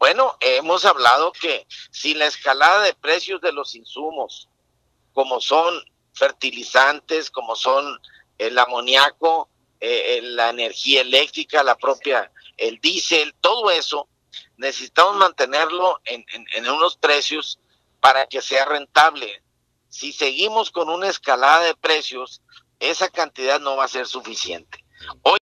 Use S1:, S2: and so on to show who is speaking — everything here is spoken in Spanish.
S1: Bueno, hemos hablado que si la escalada de precios de los insumos, como son fertilizantes, como son el amoníaco, eh, la energía eléctrica, la propia, el diésel, todo eso, necesitamos mantenerlo en, en unos precios para que sea rentable. Si seguimos con una escalada de precios, esa cantidad no va a ser suficiente. Hoy